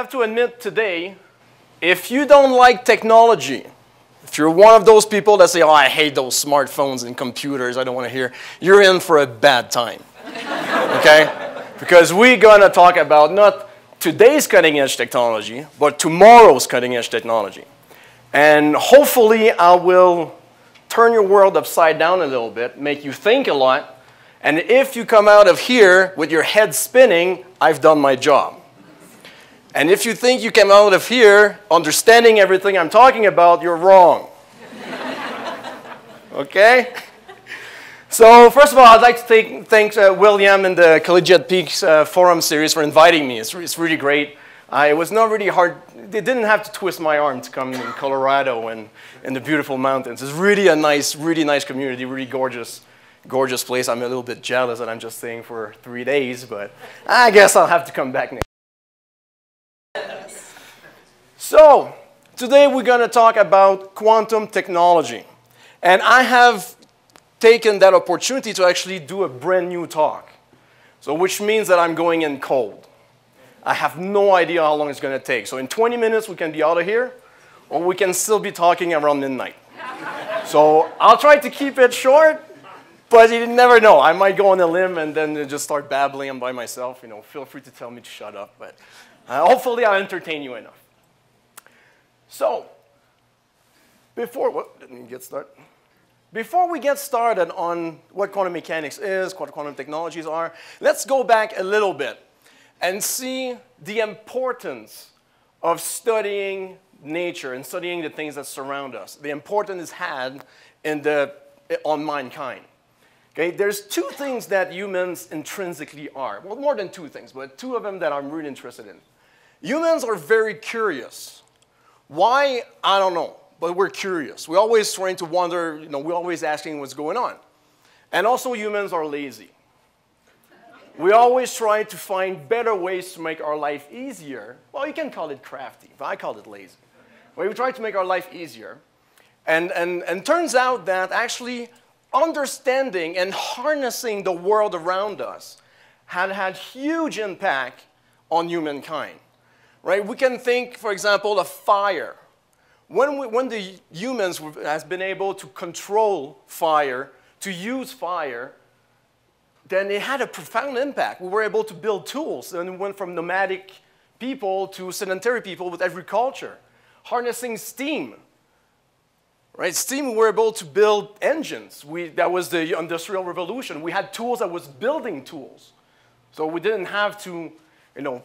Have to admit today, if you don't like technology, if you're one of those people that say, oh, I hate those smartphones and computers, I don't want to hear, you're in for a bad time. okay? Because we're going to talk about not today's cutting edge technology, but tomorrow's cutting edge technology. And hopefully, I will turn your world upside down a little bit, make you think a lot. And if you come out of here with your head spinning, I've done my job. And if you think you came out of here understanding everything I'm talking about, you're wrong. okay? So first of all, I'd like to take, thank uh, William and the Collegiate Peaks uh, Forum series for inviting me. It's, it's really great. It was not really hard. They didn't have to twist my arm to come in Colorado and in the beautiful mountains. It's really a nice, really nice community, really gorgeous, gorgeous place. I'm a little bit jealous that I'm just staying for three days, but I guess I'll have to come back next. So, today we're going to talk about quantum technology. And I have taken that opportunity to actually do a brand new talk. So, which means that I'm going in cold. I have no idea how long it's going to take. So, in 20 minutes, we can be out of here, or we can still be talking around midnight. so, I'll try to keep it short, but you never know. I might go on a limb and then just start babbling by myself. You know, feel free to tell me to shut up, but uh, hopefully, I'll entertain you enough. So, before, what, me get started. Before we get started on what quantum mechanics is, what quantum technologies are, let's go back a little bit and see the importance of studying nature and studying the things that surround us, the importance it's had in the, on mankind. Okay, there's two things that humans intrinsically are. Well, more than two things, but two of them that I'm really interested in. Humans are very curious. Why? I don't know, but we're curious. We're always trying to wonder, you know, we're always asking what's going on. And also humans are lazy. We always try to find better ways to make our life easier. Well, you can call it crafty, but I call it lazy. Well, we try to make our life easier. And, and, and turns out that actually understanding and harnessing the world around us had had huge impact on humankind right? We can think, for example, of fire. When, we, when the humans has been able to control fire, to use fire, then it had a profound impact. We were able to build tools, and we went from nomadic people to sedentary people with agriculture, harnessing steam. Right, steam, we were able to build engines. We, that was the industrial revolution. We had tools that was building tools. So we didn't have to, you know,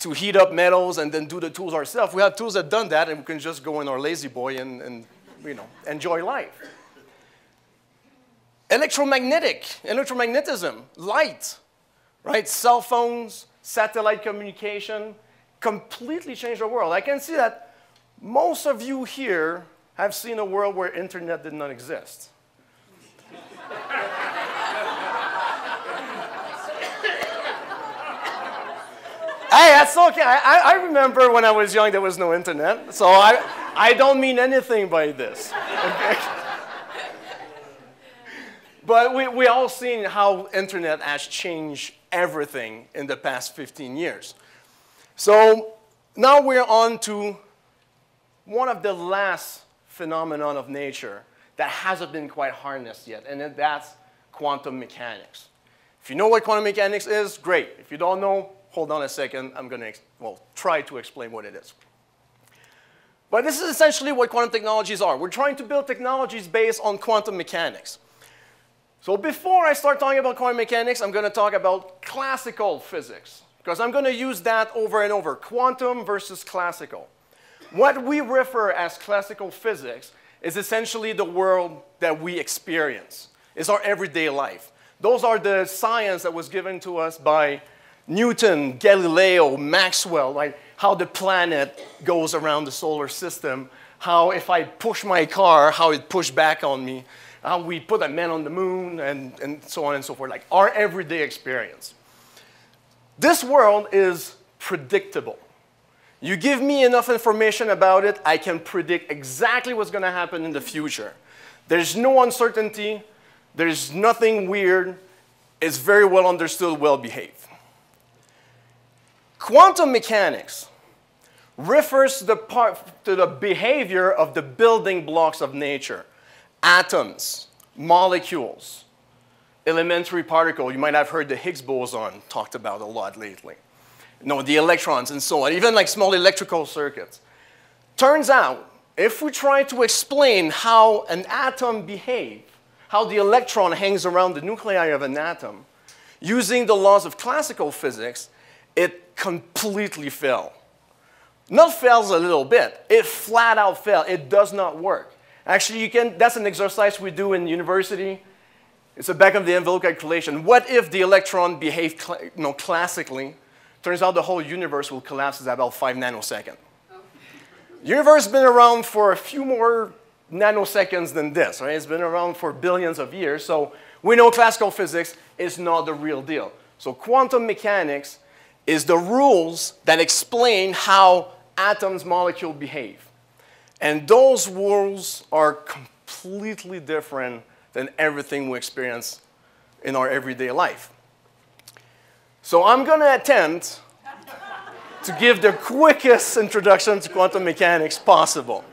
to heat up metals and then do the tools ourselves. We have tools that done that, and we can just go in our lazy boy and, and you know, enjoy life. Electromagnetic, electromagnetism, light, right? Cell phones, satellite communication, completely changed the world. I can see that most of you here have seen a world where internet did not exist. Hey, that's okay. I, I remember when I was young there was no internet, so I, I don't mean anything by this. But we, we all seen how internet has changed everything in the past 15 years. So now we're on to one of the last phenomenon of nature that hasn't been quite harnessed yet, and that's quantum mechanics. If you know what quantum mechanics is, great. If you don't know, hold on a second, I'm going to, well, try to explain what it is. But this is essentially what quantum technologies are. We're trying to build technologies based on quantum mechanics. So before I start talking about quantum mechanics, I'm going to talk about classical physics, because I'm going to use that over and over, quantum versus classical. What we refer as classical physics is essentially the world that we experience. It's our everyday life. Those are the science that was given to us by Newton, Galileo, Maxwell, like how the planet goes around the solar system, how if I push my car, how it pushed back on me, how we put a man on the moon, and, and so on and so forth, like our everyday experience. This world is predictable. You give me enough information about it, I can predict exactly what's going to happen in the future. There's no uncertainty, there's nothing weird, it's very well understood, well behaved. Quantum mechanics refers to the, part, to the behavior of the building blocks of nature atoms, molecules, elementary particle. You might have heard the Higgs boson talked about a lot lately. Know, the electrons and so on, even like small electrical circuits. Turns out, if we try to explain how an atom behaves, how the electron hangs around the nuclei of an atom, using the laws of classical physics, it completely fail. Not fails a little bit, it flat out fails. It does not work. Actually, you can, that's an exercise we do in university. It's a back of the envelope calculation. What if the electron behaved you know, classically? Turns out the whole universe will collapse at about five nanoseconds. The universe has been around for a few more nanoseconds than this, right? It's been around for billions of years, so we know classical physics is not the real deal. So quantum mechanics is the rules that explain how atoms, molecules behave. And those rules are completely different than everything we experience in our everyday life. So I'm going to attempt to give the quickest introduction to quantum mechanics possible.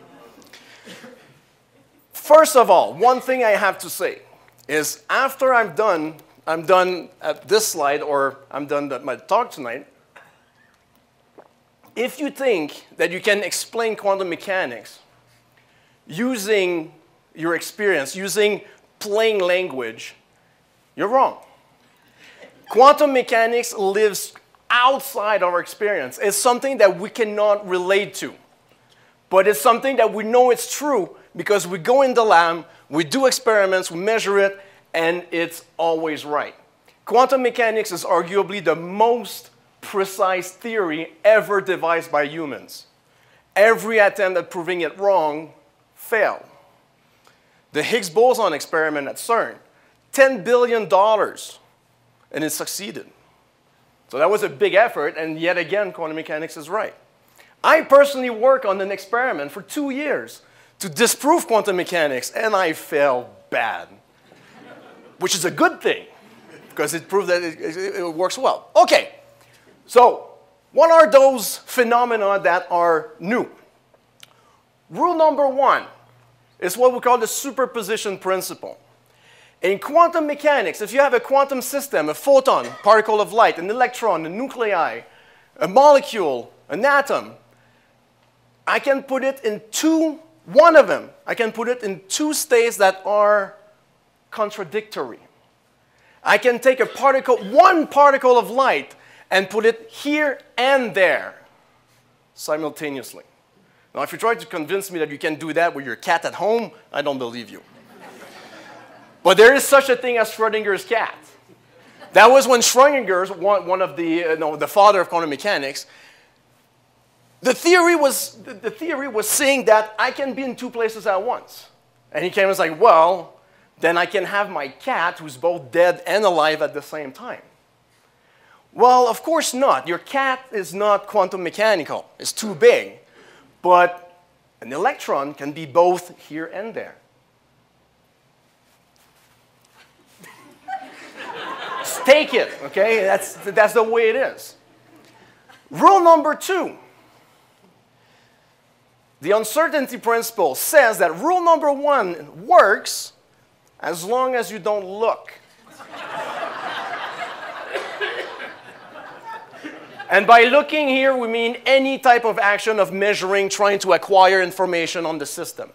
First of all, one thing I have to say is after I'm done, I'm done at this slide or I'm done at my talk tonight, if you think that you can explain quantum mechanics using your experience, using plain language, you're wrong. quantum mechanics lives outside our experience. It's something that we cannot relate to. But it's something that we know it's true because we go in the lab, we do experiments, we measure it, and it's always right. Quantum mechanics is arguably the most precise theory ever devised by humans. Every attempt at proving it wrong failed. The Higgs boson experiment at CERN, $10 billion, and it succeeded. So that was a big effort, and yet again, quantum mechanics is right. I personally worked on an experiment for two years to disprove quantum mechanics, and I failed bad, which is a good thing because it proved that it, it, it works well. Okay, so, what are those phenomena that are new? Rule number one is what we call the superposition principle. In quantum mechanics, if you have a quantum system, a photon, particle of light, an electron, a nuclei, a molecule, an atom, I can put it in two, one of them, I can put it in two states that are contradictory. I can take a particle, one particle of light, and put it here and there simultaneously. Now, if you try to convince me that you can do that with your cat at home, I don't believe you. but there is such a thing as Schrodinger's cat. That was when Schrödinger, one of the, uh, no, the father of quantum mechanics, the theory, was, the theory was saying that I can be in two places at once. And he came and was like, well, then I can have my cat who's both dead and alive at the same time. Well, of course not. Your cat is not quantum mechanical. It's too big. But an electron can be both here and there. take it, okay? That's, that's the way it is. Rule number two. The uncertainty principle says that rule number one works as long as you don't look. And by looking here, we mean any type of action of measuring, trying to acquire information on the system.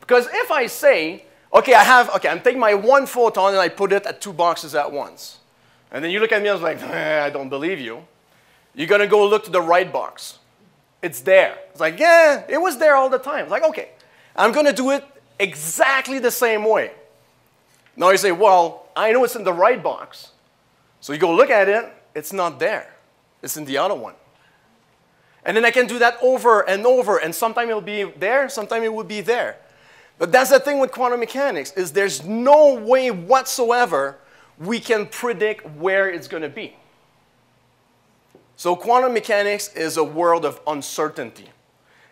Because if I say, okay, I have, okay, I'm taking my one photon and I put it at two boxes at once. And then you look at me and I was like, eh, I don't believe you. You're going to go look to the right box. It's there. It's like, yeah, it was there all the time. It's like, okay, I'm going to do it exactly the same way. Now you say, well, I know it's in the right box. So you go look at it, it's not there. It's in the other one. And then I can do that over and over, and sometimes it'll be there, sometimes it will be there. But that's the thing with quantum mechanics, is there's no way whatsoever we can predict where it's going to be. So quantum mechanics is a world of uncertainty.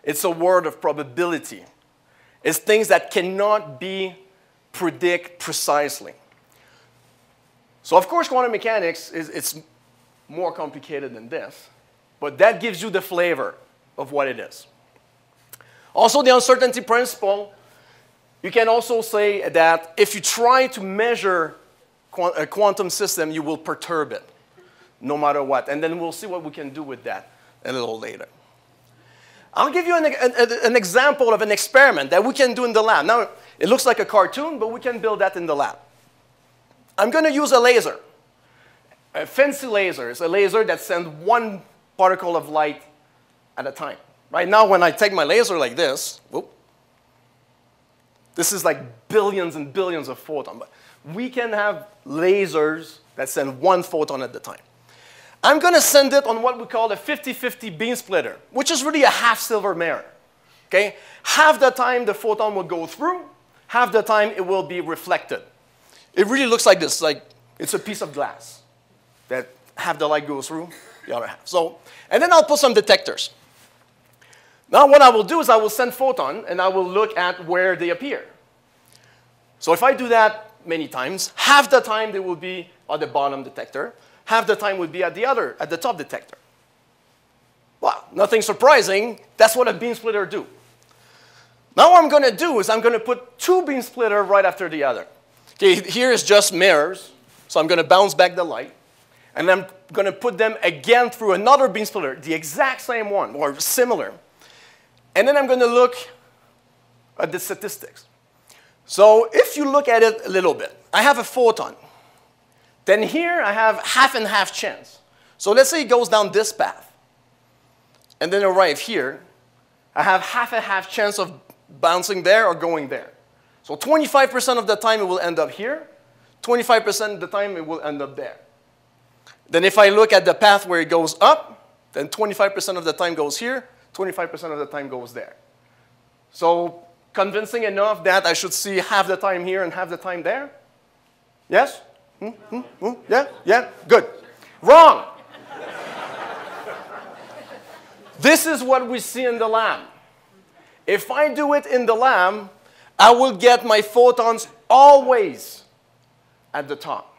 It's a world of probability. It's things that cannot be predict precisely. So of course quantum mechanics is it's more complicated than this. but that gives you the flavor of what it is. Also, the uncertainty principle, you can also say that if you try to measure a quantum system, you will perturb it, no matter what. And then we'll see what we can do with that a little later. I'll give you an, an, an, example of an experiment that we can do in the lab. Now, it looks like a cartoon, but we can build that in the lab. I'm going to use a laser. A fancy laser is a laser that sends one particle of light at a time. Right now, when I take my laser like this, whoop, this is like billions and billions of photons. But we can have lasers that send one photon at a time. I'm going to send it on what we call a 50-50 beam splitter, which is really a half silver mirror. Okay? Half the time the photon will go through, half the time it will be reflected. It really looks like this, like it's a piece of glass that half the light goes through, the other half. So, and then I'll put some detectors. Now what I will do is I will send photon and I will look at where they appear. So if I do that many times, half the time they will be at the bottom detector, half the time would be at the other, at the top detector. Well, nothing surprising, that's what a beam splitter do. Now what I'm going to do is I'm going to put two beam splitter right after the other. Okay, here is just mirrors, so I'm going to bounce back the light, and I'm going to put them again through another beam splitter, the exact same one, or similar. And then I'm going to look at the statistics. So if you look at it a little bit, I have a photon. Then here I have half and half chance. So let's say it goes down this path. And then arrive here. I have half and half chance of bouncing there or going there. So 25% of the time it will end up here. 25% of the time it will end up there. Then if I look at the path where it goes up, then 25% of the time goes here. 25% of the time goes there. So convincing enough that I should see half the time here and half the time there? Yes? Hmm? Hmm? Hmm? Yeah? Yeah? Good. Wrong. this is what we see in the lab. If I do it in the lamb, I will get my photons always at the top.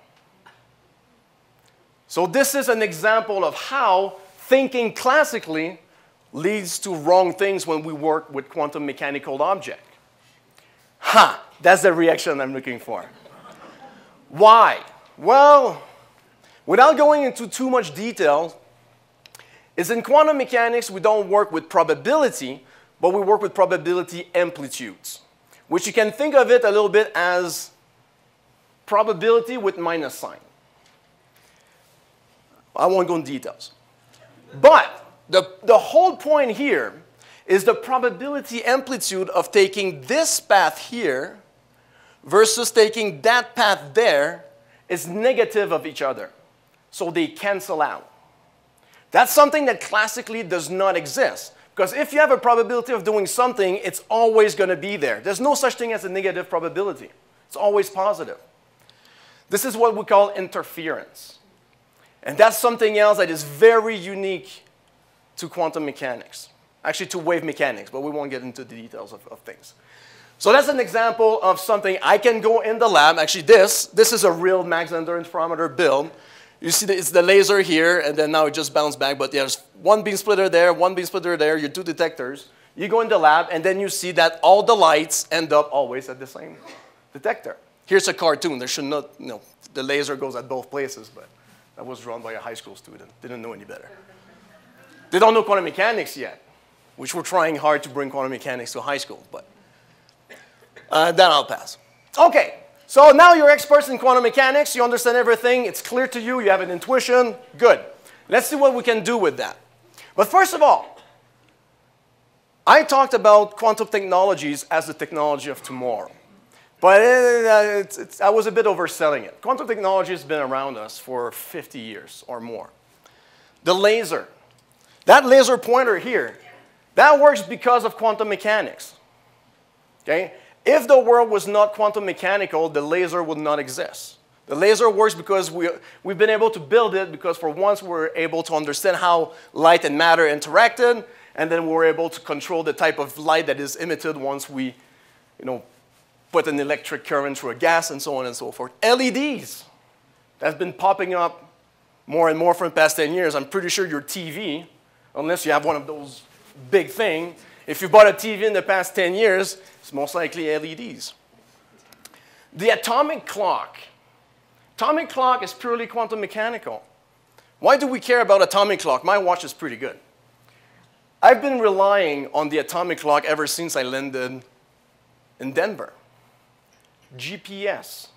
So this is an example of how thinking classically leads to wrong things when we work with quantum mechanical object. Ha! That's the reaction I'm looking for. Why? Well, without going into too much detail, is in quantum mechanics we don't work with probability, but we work with probability amplitudes, which you can think of it a little bit as probability with minus sign. I won't go into details. But the, the whole point here is the probability amplitude of taking this path here versus taking that path there is negative of each other. So they cancel out. That's something that classically does not exist. Because if you have a probability of doing something, it's always going to be there. There's no such thing as a negative probability. It's always positive. This is what we call interference. And that's something else that is very unique to quantum mechanics, actually to wave mechanics, but we won't get into the details of, of things. So that's an example of something I can go in the lab. Actually, this, this is a real Mach-Zehnder interferometer build. You see, the, it's the laser here, and then now it just bounced back, but there's one beam splitter there, one beam splitter there, your two detectors. You go in the lab, and then you see that all the lights end up always at the same detector. Here's a cartoon. There should not, you know, the laser goes at both places, but that was drawn by a high school student. Didn't know any better. They don't know quantum mechanics yet, which we're trying hard to bring quantum mechanics to high school, but uh, then I'll pass. Okay, so now you're experts in quantum mechanics, you understand everything, it's clear to you, you have an intuition, good. Let's see what we can do with that. But first of all, I talked about quantum technologies as the technology of tomorrow. But uh, it's, it's, I was a bit overselling it. Quantum technology has been around us for 50 years or more. The laser, that laser pointer here, that works because of quantum mechanics. Okay? If the world was not quantum mechanical, the laser would not exist. The laser works because we, we've been able to build it because for once we're able to understand how light and matter interacted, and then we're able to control the type of light that is emitted once we you know, put an electric current through a gas and so on and so forth. LEDs, that's been popping up more and more for the past 10 years. I'm pretty sure your TV unless you have one of those big things. If you bought a TV in the past 10 years, it's most likely LEDs. The atomic clock. Atomic clock is purely quantum mechanical. Why do we care about atomic clock? My watch is pretty good. I've been relying on the atomic clock ever since I landed in Denver. GPS.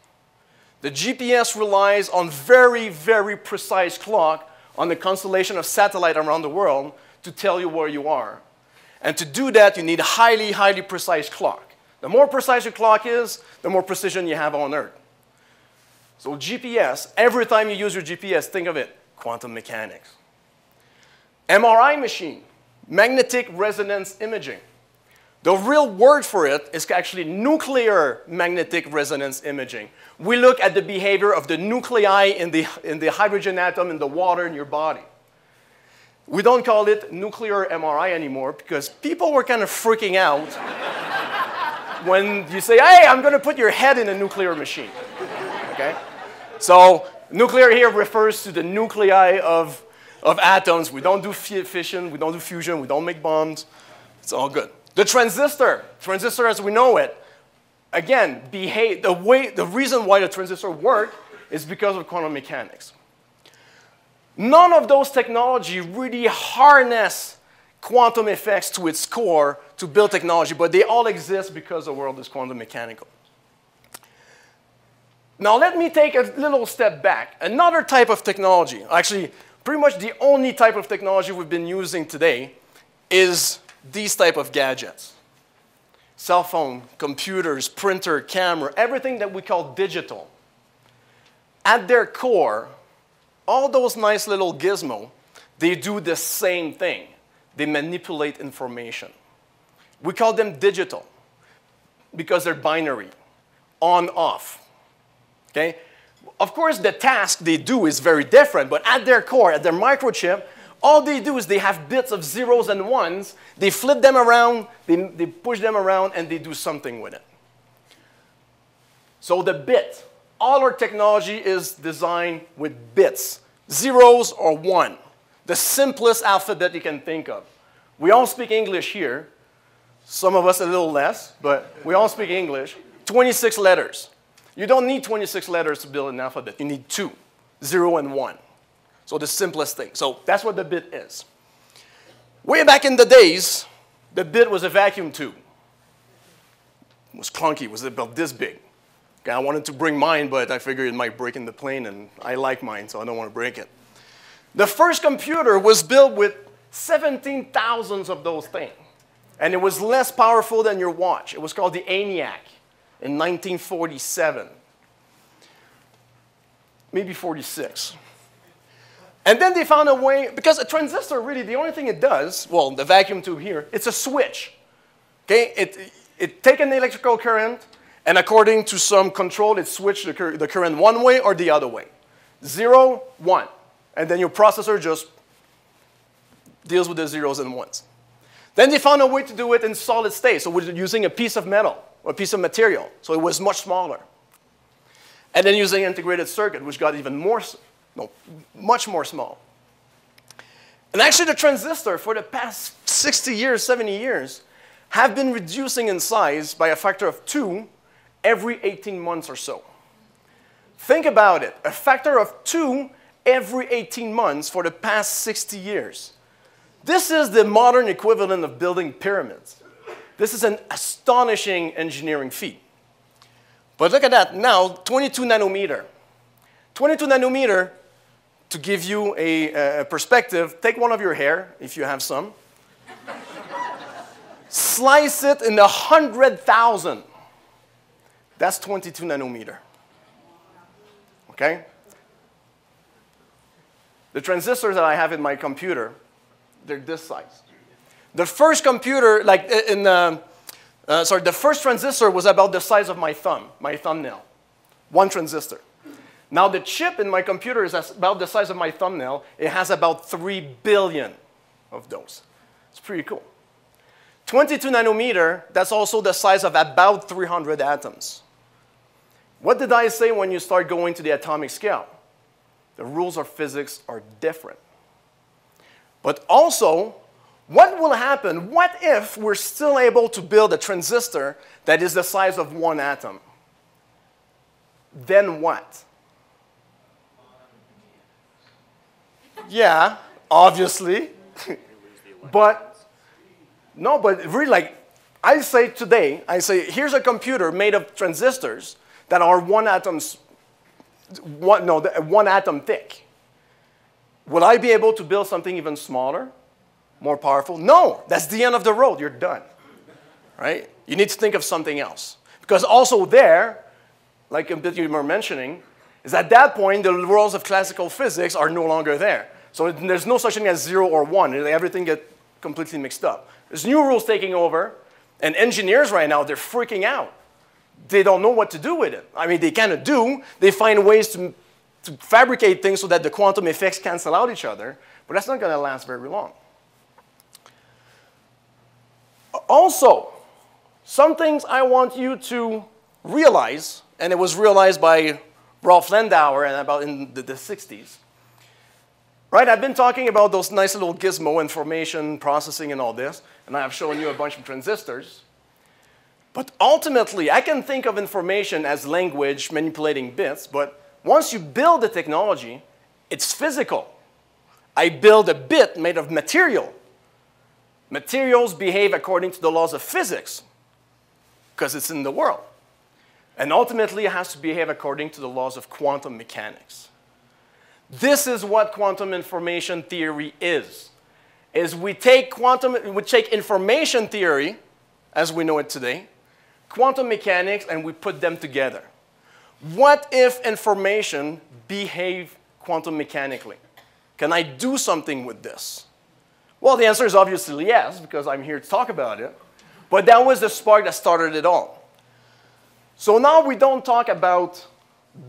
The GPS relies on very, very precise clock on the constellation of satellite around the world to tell you where you are. And to do that, you need a highly, highly precise clock. The more precise your clock is, the more precision you have on Earth. So GPS, every time you use your GPS, think of it, quantum mechanics. MRI machine, magnetic resonance imaging. The real word for it is actually nuclear magnetic resonance imaging. We look at the behavior of the nuclei in the, in the hydrogen atom in the water in your body. We don't call it nuclear MRI anymore because people were kind of freaking out when you say, hey, I'm going to put your head in a nuclear machine. Okay? So, nuclear here refers to the nuclei of, of atoms. We don't do fission, we don't do fusion, we don't make bombs. It's all good. The transistor, transistor as we know it, again, behave, the, way, the reason why the transistor works is because of quantum mechanics. None of those technology really harness quantum effects to its core to build technology, but they all exist because the world is quantum mechanical. Now let me take a little step back. Another type of technology, actually pretty much the only type of technology we've been using today is these type of gadgets. Cell phone, computers, printer, camera, everything that we call digital. At their core, all those nice little gizmo, they do the same thing. They manipulate information. We call them digital because they're binary, on, off. Okay? Of course, the task they do is very different, but at their core, at their microchip, all they do is they have bits of zeros and ones, they flip them around, they, they push them around, and they do something with it. So the bit, all our technology is designed with bits, zeros or one, the simplest alphabet you can think of. We all speak English here, some of us a little less, but we all speak English. 26 letters. You don't need 26 letters to build an alphabet. You need two, zero and one. So the simplest thing. So that's what the bit is. Way back in the days, the bit was a vacuum tube. It was clunky, it was about this big. I wanted to bring mine, but I figured it might break in the plane, and I like mine, so I don't want to break it. The first computer was built with 17,000 of those things, and it was less powerful than your watch. It was called the ENIAC in 1947, maybe 46. And then they found a way, because a transistor really, the only thing it does, well, the vacuum tube here, it's a switch. Okay, it, it take an electrical current, and according to some control, it switched the, cur the current one way or the other way. Zero, one. And then your processor just deals with the zeros and ones. Then they found a way to do it in solid state, so we're using a piece of metal or a piece of material, so it was much smaller. And then using integrated circuit, which got even more no, much more small. And actually the transistor for the past 60 years, 70 years, have been reducing in size by a factor of two every 18 months or so. Think about it, a factor of two every 18 months for the past 60 years. This is the modern equivalent of building pyramids. This is an astonishing engineering feat. But look at that now, 22 nanometer. 22 nanometer to give you a, a perspective, take one of your hair, if you have some, slice it in a hundred thousand. That's 22 nanometer. Okay? The transistors that I have in my computer, they're this size. The first computer, like in the, uh, sorry, the first transistor was about the size of my thumb, my thumbnail. One transistor. Now the chip in my computer is about the size of my thumbnail. It has about 3 billion of those. It's pretty cool. 22 nanometer, that's also the size of about 300 atoms. What did I say when you start going to the atomic scale? The rules of physics are different. But also, what will happen? What if we're still able to build a transistor that is the size of one atom? Then what? Yeah, obviously. but no, but really like I say today, I say here's a computer made of transistors that are one atom's one, no, one atom thick. Will I be able to build something even smaller, more powerful? No, that's the end of the road. You're done. Right? You need to think of something else. Because also there, like you were mentioning, is at that point the rules of classical physics are no longer there. So there's no such thing as zero or one. Everything gets completely mixed up. There's new rules taking over, and engineers right now, they're freaking out. They don't know what to do with it. I mean, they kind of do. They find ways to, to fabricate things so that the quantum effects cancel out each other, but that's not going to last very long. Also, some things I want you to realize, and it was realized by Rolf Landauer and about in the, the 60s, Right, I've been talking about those nice little gizmo information processing and all this, and I've shown you a bunch of transistors. But ultimately, I can think of information as language manipulating bits, but once you build the technology, it's physical. I build a bit made of material. Materials behave according to the laws of physics because it's in the world. And ultimately, it has to behave according to the laws of quantum mechanics. This is what quantum information theory is. Is we take quantum, we take information theory, as we know it today, quantum mechanics, and we put them together. What if information behave quantum mechanically? Can I do something with this? Well, the answer is obviously yes, because I'm here to talk about it. But that was the spark that started it all. So now we don't talk about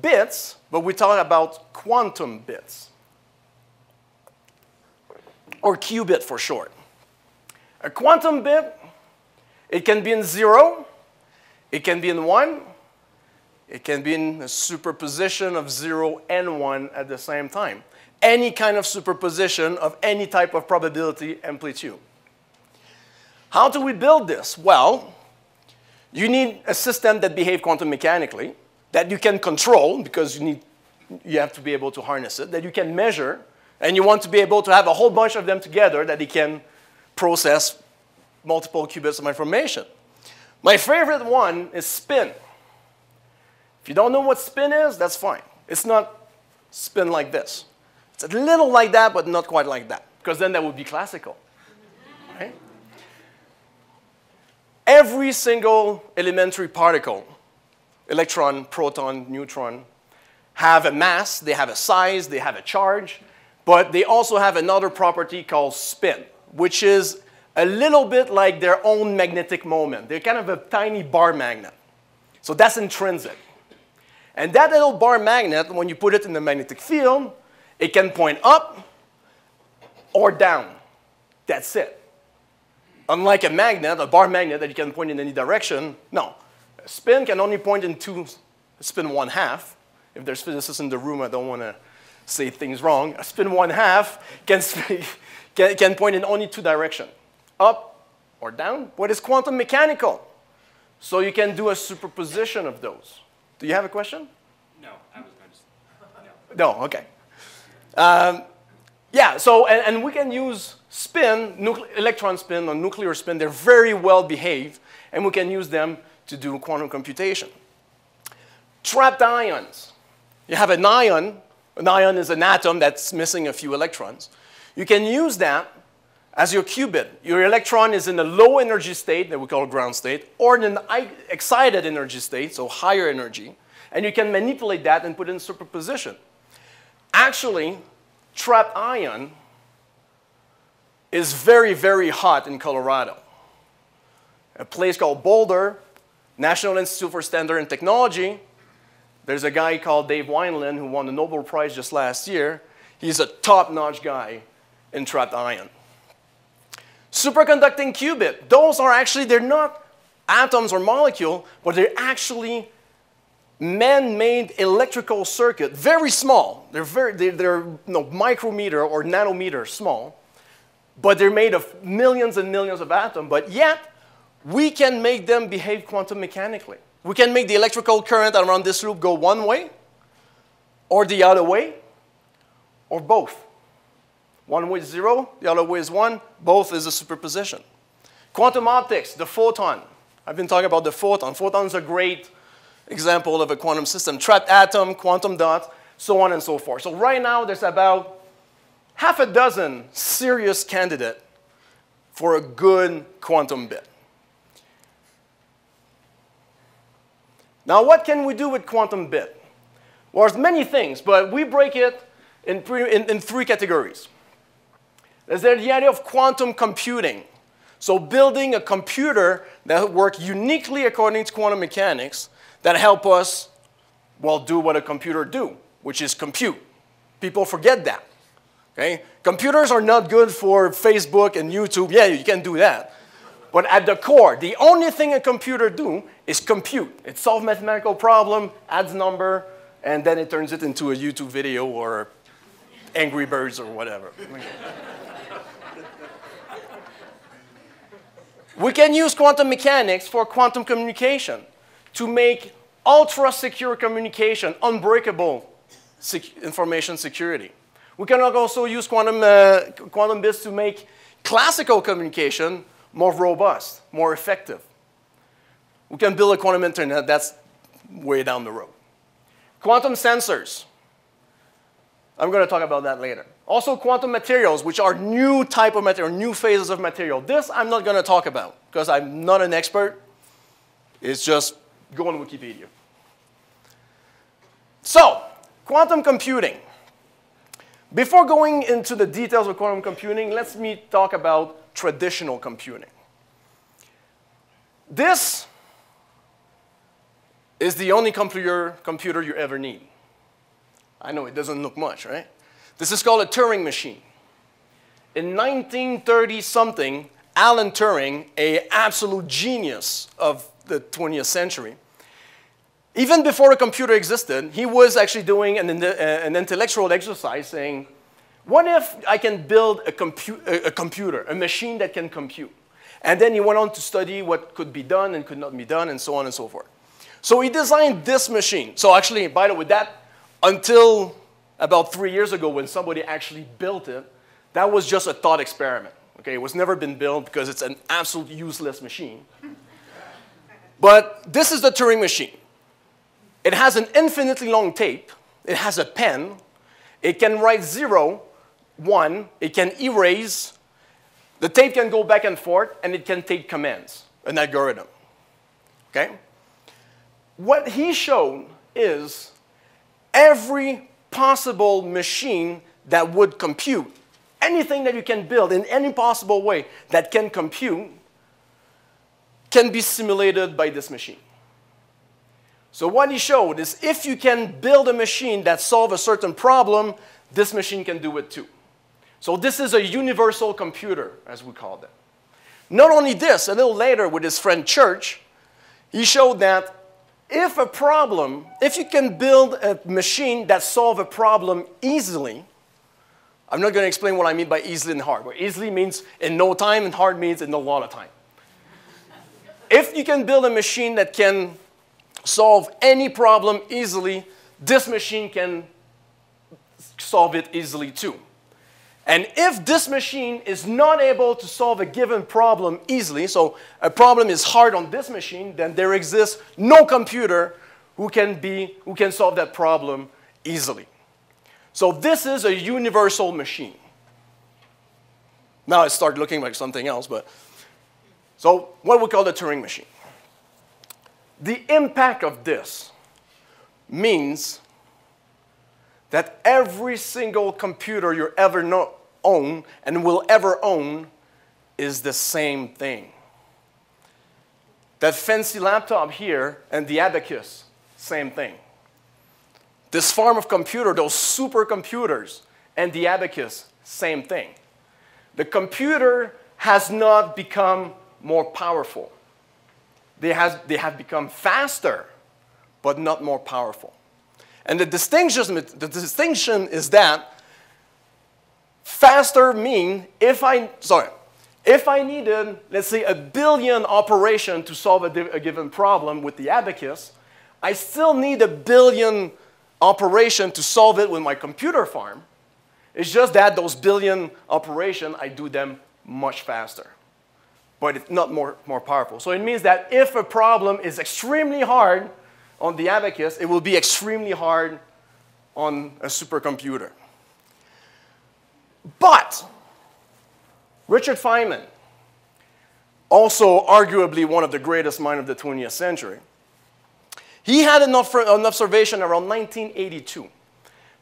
bits, but we talk about quantum bits, or qubit for short. A quantum bit, it can be in zero, it can be in one, it can be in a superposition of zero and one at the same time. Any kind of superposition of any type of probability amplitude. How do we build this? Well, you need a system that behaves quantum mechanically that you can control because you, need, you have to be able to harness it, that you can measure, and you want to be able to have a whole bunch of them together that they can process multiple qubits of information. My favorite one is spin. If you don't know what spin is, that's fine. It's not spin like this. It's a little like that, but not quite like that, because then that would be classical. Right? Every single elementary particle electron, proton, neutron, have a mass, they have a size, they have a charge, but they also have another property called spin, which is a little bit like their own magnetic moment. They're kind of a tiny bar magnet. So that's intrinsic. And that little bar magnet, when you put it in the magnetic field, it can point up or down. That's it. Unlike a magnet, a bar magnet that you can point in any direction, no A spin can only point in two, spin one half. If there's physicists in the room, I don't want to say things wrong. A spin one half can, can, can point in only two directions, up or down. What is quantum mechanical? So you can do a superposition of those. Do you have a question? No, I was going to. No. No, okay. Um, yeah, so, and, and, we can use spin, electron spin or nuclear spin. They're very well behaved, and we can use them to do quantum computation. Trapped ions. You have an ion. An ion is an atom that's missing a few electrons. You can use that as your qubit. Your electron is in a low energy state that we call ground state, or in an excited energy state, so higher energy, and you can manipulate that and put it in superposition. Actually, trapped ion is very, very hot in Colorado. A place called Boulder National Institute for Standard and Technology, there's a guy called Dave Wineland who won the Nobel Prize just last year. He's a top-notch guy in trapped ion. Superconducting qubit, those are actually, they're not atoms or molecule, but they're actually man-made electrical circuit, very small. They're, very, they're, they're you know, micrometer or nanometer small, but they're made of millions and millions of atoms, but yet we can make them behave quantum mechanically. We can make the electrical current around this loop go one way, or the other way, or both. One way is zero, the other way is one, both is a superposition. Quantum optics, the photon. I've been talking about the photon. Photons a great example of a quantum system. Trapped atom, quantum dot, so on and so forth. So right now there's about half a dozen serious candidate for a good quantum bit. Now what can we do with quantum bit? Well, there's many things, but we break it in, in, in three categories. There's the idea of quantum computing. So building a computer that works uniquely according to quantum mechanics that help us, well, do what a computer do, which is compute. People forget that. Okay? Computers are not good for Facebook and YouTube. Yeah, you can do that. But at the core, the only thing a computer do is compute. It solves mathematical problem, adds number, and then it turns it into a YouTube video or Angry Birds or whatever. We can use quantum mechanics for quantum communication to make ultra-secure communication unbreakable sec information security. We can also use quantum, uh, quantum bits to make classical communication more robust, more effective. We can build a quantum internet that's way down the road. Quantum sensors. I'm going to talk about that later. Also quantum materials, which are new type of material, new phases of material. This I'm not going to talk about because I'm not an expert. It's just go on Wikipedia. So, quantum computing. Before going into the details of quantum computing, let's me talk about traditional computing. This is the only computer, computer you ever need. I know it doesn't look much, right? This is called a Turing machine. In 1930 something, Alan Turing, a absolute genius of the 20th century, even before a computer existed, he was actually doing an, uh, an intellectual exercise saying, what if I can build a, compu a, computer, a machine that can compute? And then he went on to study what could be done and could not be done and so on and so forth. So he designed this machine. So actually, by the way, that until about three years ago when somebody actually built it, that was just a thought experiment. Okay, it was never been built because it's an absolute useless machine. but this is the Turing machine. It has an infinitely long tape. It has a pen. It can write zero, one. It can erase. The tape can go back and forth, and it can take commands, an algorithm. Okay? what he showed is every possible machine that would compute, anything that you can build in any possible way that can compute, can be simulated by this machine. So what he showed is if you can build a machine that solves a certain problem, this machine can do it too. So this is a universal computer, as we call it. Not only this, a little later with his friend Church, he showed that if a problem, if you can build a machine that solves a problem easily, I'm not going to explain what I mean by easily and hard. But easily means in no time, and hard means in a lot of time. if you can build a machine that can solve any problem easily, this machine can solve it easily too. And if this machine is not able to solve a given problem easily, so a problem is hard on this machine, then there exists no computer who can, be, who can solve that problem easily. So this is a universal machine. Now it started looking like something else, but so what we call the Turing machine. The impact of this means that every single computer you ever know, own and will ever own is the same thing. That fancy laptop here and the abacus, same thing. This farm of computer, those supercomputers, and the abacus, same thing. The computer has not become more powerful. They, they have become faster, but not more powerful. And the distinction, the distinction is that Faster mean if I, sorry, if I needed, let's say, a billion operation to solve a, a given problem with the abacus, I still need a billion operation to solve it with my computer farm. It's just that those billion operation, I do them much faster. But it's not more, more powerful. So it means that if a problem is extremely hard on the abacus, it will be extremely hard on a supercomputer. But Richard Feynman, also arguably one of the greatest minds of the 20th century, he had an, an observation around 1982.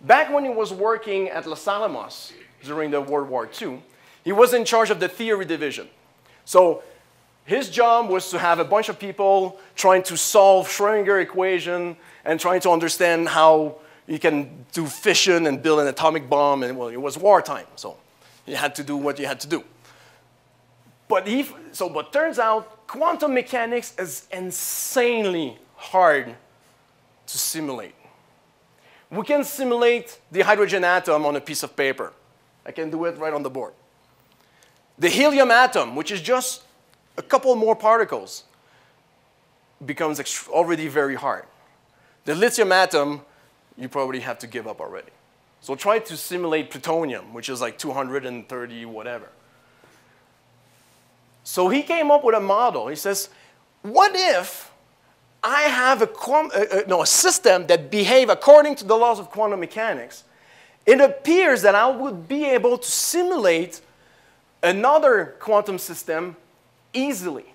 Back when he was working at Los Alamos during the World War II, he was in charge of the theory division. So his job was to have a bunch of people trying to solve Schrodinger equation and trying to understand how you can do fission and build an atomic bomb. And well, it was wartime, so you had to do what you had to do. But he, so, but turns out quantum mechanics is insanely hard to simulate. We can simulate the hydrogen atom on a piece of paper. I can do it right on the board. The helium atom, which is just a couple more particles, becomes already very hard. The lithium atom, you probably have to give up already. So try to simulate plutonium, which is like 230 whatever. So he came up with a model. He says, what if I have a, a, uh, uh, no, a system that behave according to the laws of quantum mechanics, it appears that I would be able to simulate another quantum system easily.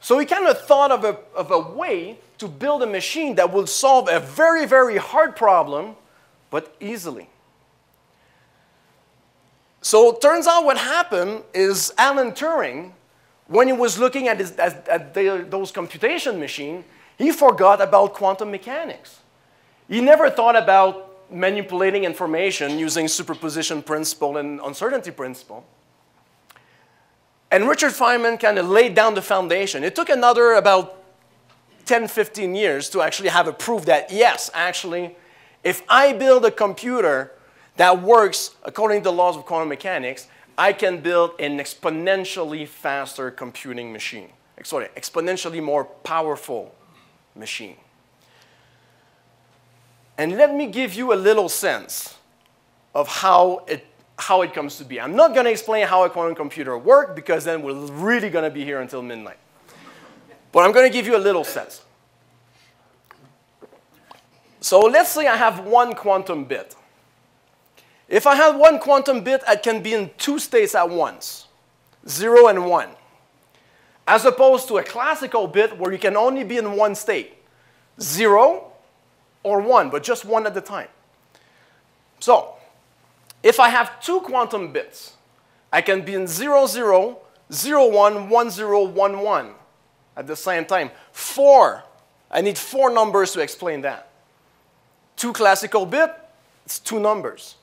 So he kind of thought of a, of a way to build a machine that would solve a very, very hard problem, but easily. So it turns out what happened is Alan Turing when he was looking at, his, at, at the, those computation machines, he forgot about quantum mechanics. He never thought about manipulating information using superposition principle and uncertainty principle. And Richard Feynman kind of laid down the foundation. It took another about 10, 15 years to actually have a proof that, yes, actually, if I build a computer that works according to the laws of quantum mechanics, I can build an exponentially faster computing machine. Sorry, exponentially more powerful machine. And let me give you a little sense of how it, how it comes to be. I'm not going to explain how a quantum computer works because then we're really going to be here until midnight. But I'm going to give you a little sense. So let's say I have one quantum bit. If I have one quantum bit, I can be in two states at once, 0 and 1, as opposed to a classical bit where you can only be in one state, 0 or 1, but just one at a time. So if I have two quantum bits, I can be in 0, 0, 0, 1, 1, 0, 1, 1 at the same time. Four, I need four numbers to explain that. Two classical bit, it's two numbers.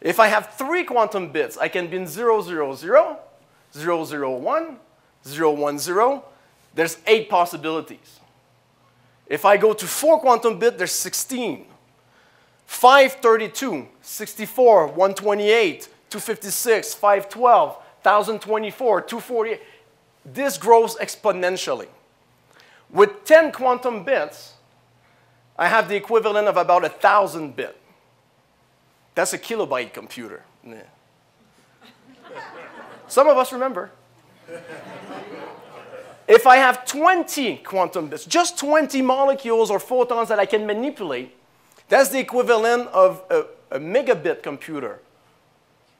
If I have three quantum bits, I can be in 0, 0, 0, 0, 0, 1, 0, 1, 0. There's eight possibilities. If I go to four quantum bits, there's 16. 532, 64, 128, 256, 512, 1024, 248. This grows exponentially. With 10 quantum bits, I have the equivalent of about a 1,000 bits. That's a kilobyte computer. Some of us remember. if I have 20 quantum bits, just 20 molecules or photons that I can manipulate, that's the equivalent of a, a megabit computer.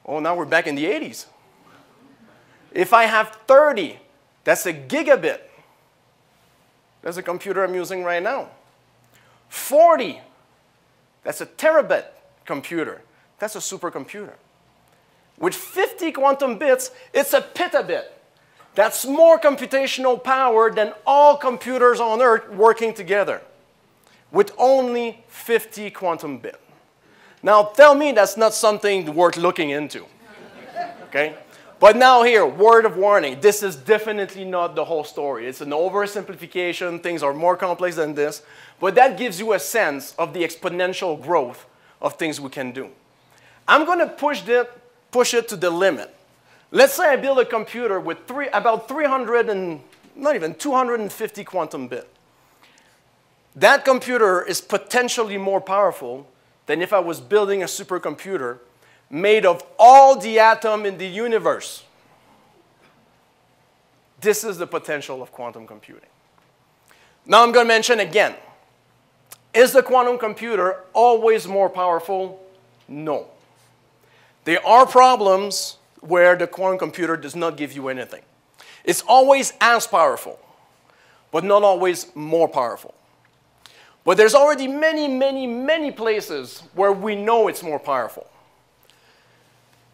Oh, now we're back in the 80s. If I have 30, that's a gigabit. That's a computer I'm using right now. 40, that's a terabit computer. That's a supercomputer. With 50 quantum bits, it's a petabit. That's more computational power than all computers on Earth working together with only 50 quantum bit. Now, tell me that's not something worth looking into. Okay? But now here, word of warning, this is definitely not the whole story. It's an oversimplification. Things are more complex than this. But that gives you a sense of the exponential growth of things we can do. I'm going to push it, push it to the limit. Let's say I build a computer with three, about 300 and not even 250 quantum bit. That computer is potentially more powerful than if I was building a supercomputer made of all the atom in the universe. This is the potential of quantum computing. Now I'm going to mention again, is the quantum computer always more powerful? No. There are problems where the quantum computer does not give you anything. It's always as powerful, but not always more powerful. But there's already many, many, many places where we know it's more powerful.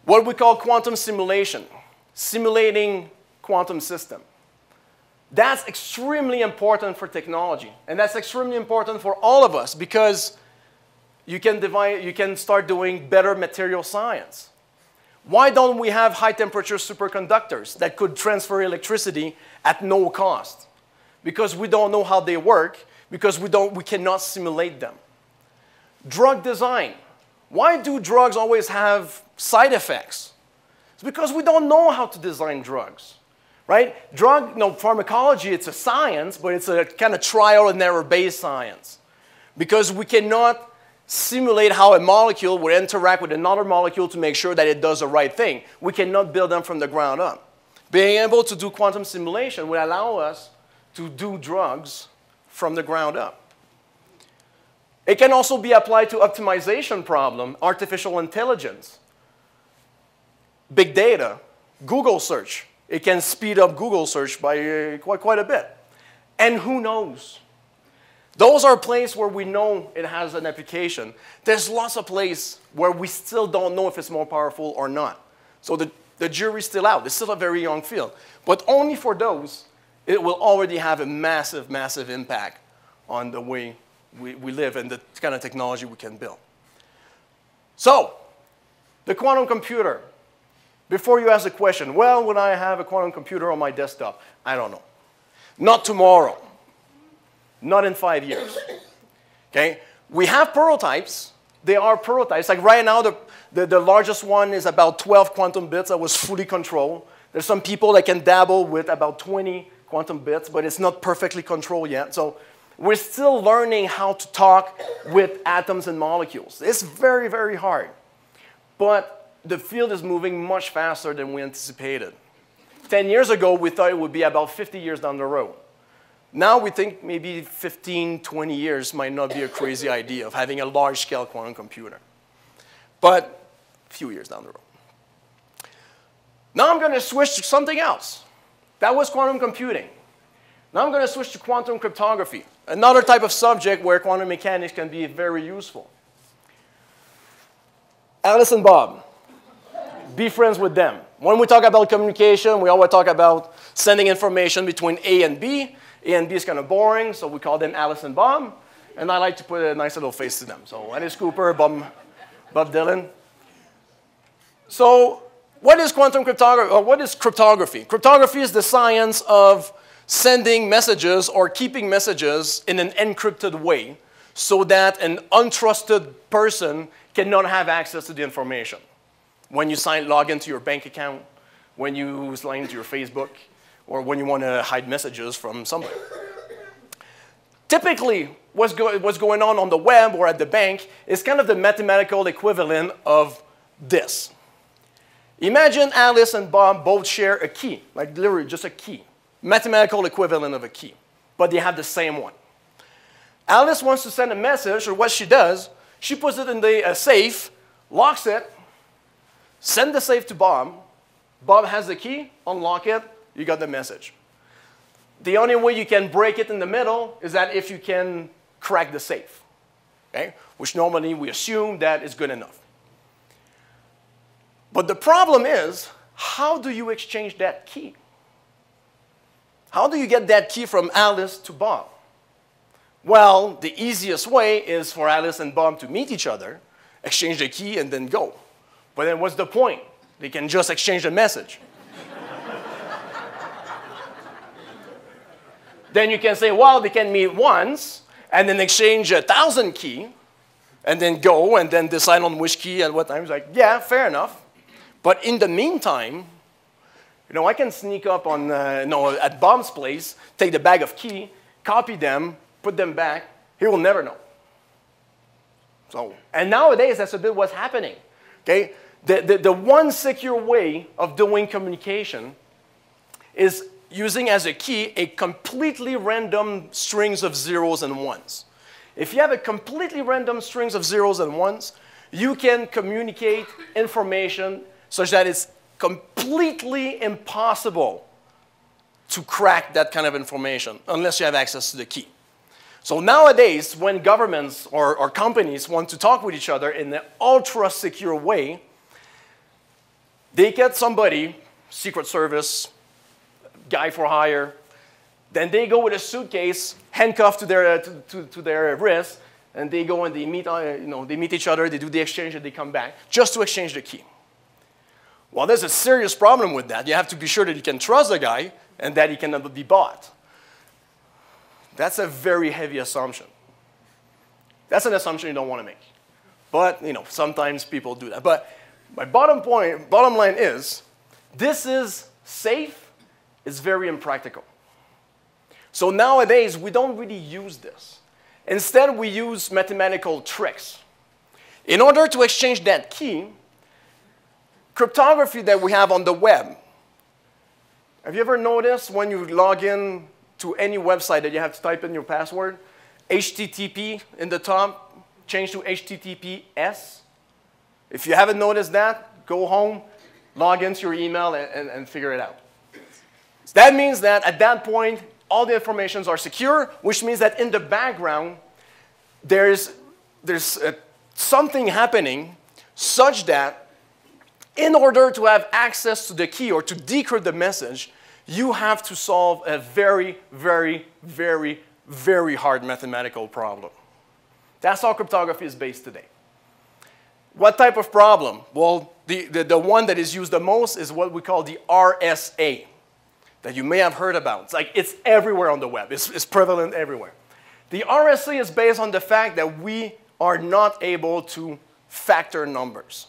What we call quantum simulation, simulating quantum system. That's extremely important for technology. And that's extremely important for all of us because you can, divide, you can start doing better material science. Why don't we have high temperature superconductors that could transfer electricity at no cost? Because we don't know how they work, because we, don't, we cannot simulate them. Drug design. Why do drugs always have side effects? It's because we don't know how to design drugs, right? Drug, no, pharmacology, it's a science, but it's a kind of trial and error based science. Because we cannot simulate how a molecule would interact with another molecule to make sure that it does the right thing. We cannot build them from the ground up. Being able to do quantum simulation would allow us to do drugs from the ground up. It can also be applied to optimization problem, artificial intelligence, big data, Google search. It can speed up Google search by uh, quite, quite a bit. And who knows? Those are places where we know it has an application. There's lots of places where we still don't know if it's more powerful or not. So the, the jury's still out. It's still a very young field. But only for those, it will already have a massive, massive impact on the way we, we live and the kind of technology we can build. So, the quantum computer. Before you ask the question, well, would I have a quantum computer on my desktop? I don't know. Not tomorrow not in five years. Okay? We have prototypes. They are prototypes. Like right now, the, the, the, largest one is about 12 quantum bits that was fully controlled. There's some people that can dabble with about 20 quantum bits, but it's not perfectly controlled yet. So we're still learning how to talk with atoms and molecules. It's very, very hard. But the field is moving much faster than we anticipated. 10 years ago, we thought it would be about 50 years down the road. Now we think maybe 15, 20 years might not be a crazy idea of having a large-scale quantum computer. But a few years down the road. Now I'm going to switch to something else. That was quantum computing. Now I'm going to switch to quantum cryptography, another type of subject where quantum mechanics can be very useful. Alice and Bob, be friends with them. When we talk about communication, we always talk about sending information between A and B. A and B is kind of boring, so we call them Alice and Bob. And I like to put a nice little face to them. So Alice Cooper, Bob, Bob Dylan. So what is quantum cryptography, or what is cryptography? Cryptography is the science of sending messages or keeping messages in an encrypted way so that an untrusted person cannot have access to the information. When you sign, log into your bank account, when you log into your Facebook, or when you want to hide messages from somebody. Typically, what's, go what's going on on the web or at the bank is kind of the mathematical equivalent of this. Imagine Alice and Bob both share a key, like literally just a key, mathematical equivalent of a key, but they have the same one. Alice wants to send a message, or what she does, she puts it in the uh, safe, locks it, send the safe to Bob. Bob has the key, unlock it, you got the message. The only way you can break it in the middle is that if you can crack the safe, okay? which normally we assume that is good enough. But the problem is, how do you exchange that key? How do you get that key from Alice to Bob? Well, the easiest way is for Alice and Bob to meet each other, exchange the key, and then go. But then what's the point? They can just exchange the message. Then you can say, well, they can meet once and then exchange a thousand key, and then go and then decide on which key at what time. It's like, yeah, fair enough. But in the meantime, you know, I can sneak up on, uh, you know, at Bob's place, take the bag of key, copy them, put them back. He will never know. So, and nowadays, that's a bit what's happening. Okay? The, the, the one secure way of doing communication is using as a key a completely random strings of zeros and ones. If you have a completely random strings of zeros and ones, you can communicate information such that it's completely impossible to crack that kind of information unless you have access to the key. So nowadays, when governments or, or companies want to talk with each other in an ultra secure way, they get somebody, Secret Service, guy for hire, then they go with a suitcase, handcuffed to their, uh, to, to, to, their wrist, and they go and they meet, uh, you know, they meet each other, they do the exchange, and they come back just to exchange the key. Well, there's a serious problem with that. You have to be sure that you can trust the guy and that he cannot be bought. That's a very heavy assumption. That's an assumption you don't want to make. But, you know, sometimes people do that. But my bottom point, bottom line is, this is safe, it's very impractical. So nowadays, we don't really use this. Instead, we use mathematical tricks. In order to exchange that key, cryptography that we have on the web, have you ever noticed when you log in to any website that you have to type in your password, HTTP in the top, change to HTTPS? If you haven't noticed that, go home, log into your email, and, and, and figure it out. So that means that at that point, all the informations are secure, which means that in the background, there's, there's uh, something happening such that in order to have access to the key or to decrypt the message, you have to solve a very, very, very, very hard mathematical problem. That's how cryptography is based today. What type of problem? Well, the, the, the, one that is used the most is what we call the RSA, that you may have heard about. It's like it's everywhere on the web, it's, it's prevalent everywhere. The RSA is based on the fact that we are not able to factor numbers.